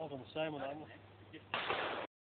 Hold on the same with that one.